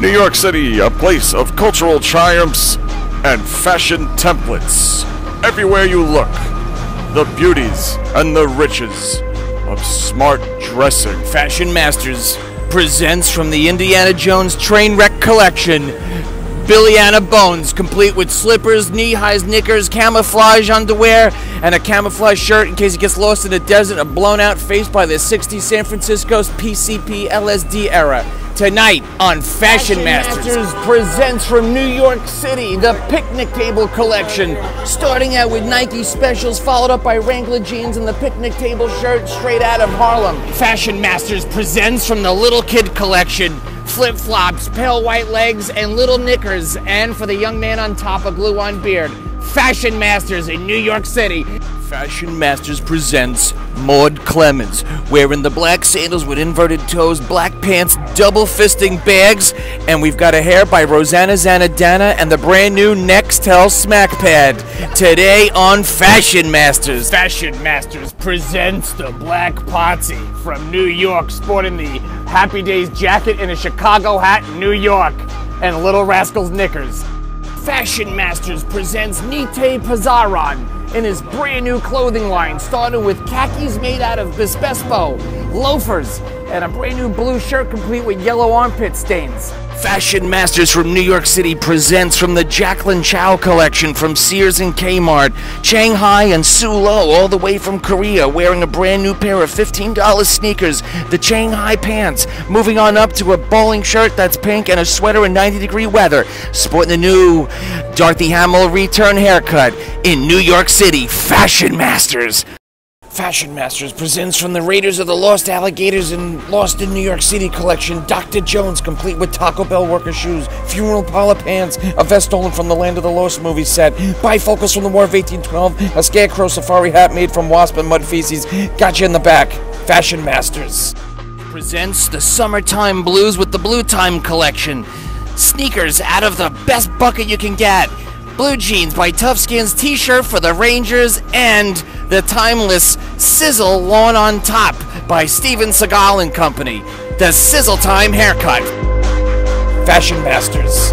New York City, a place of cultural triumphs and fashion templates. Everywhere you look, the beauties and the riches of smart dressing. Fashion Masters presents from the Indiana Jones train wreck collection Billiana Bones, complete with slippers, knee highs, knickers, camouflage underwear, and a camouflage shirt in case he gets lost in the desert, a blown out face by the 60s San Francisco's PCP LSD era. Tonight on Fashion, Masters. presents from New York City the Picnic Table Collection. Starting out with Nike specials, followed up by Wrangler jeans and the Picnic Table shirt straight out of Harlem. Fashion Masters presents from the Little Kid Collection flip flops, pale white legs, and little knickers, and for the young man on top, a glue on beard. Fashion Masters in New York City. Fashion Masters presents Maud Clemens, wearing the black sandals with inverted toes, black pants, double fisting bags, and we've got a hair by Rosanna Zanadana and the brand new Nextel Smack Pad. Today on Fashion Masters. Fashion Masters presents the Black Potsie from New York, sporting the Happy Days jacket and a Chicago hat in New York, and Little Rascals knickers. Fashion Masters presents Nite Pizarron in his brand new clothing line, starting with khakis made out of Bispespo, loafers, and a brand new blue shirt complete with yellow armpit stains. Fashion Masters from New York City presents from the Jacqueline Chow collection from Sears and Kmart, Shanghai and Sulo all the way from Korea wearing a brand new pair of $15 sneakers, the Shanghai pants, moving on up to a bowling shirt that's pink and a sweater in 90 degree weather, sporting the new Dorothy Hamill return haircut in New York City, Fashion Masters. Fashion Masters presents from the Raiders of the Lost Alligators and Lost in New York City collection Dr. Jones, complete with Taco Bell worker shoes, funeral parlor pants, a vest stolen from the Land of the Lost movie set, bifocals from the War of 1812, a scarecrow safari hat made from wasp and mud feces. Got you in the back. Fashion Masters presents the Summertime Blues with the Blue Time collection. Sneakers out of the best bucket you can get. Blue Jeans by Toughskins t shirt for the Rangers, and the timeless Sizzle Lawn on Top by Steven Seagal and Company. The Sizzle Time haircut. Fashion Masters.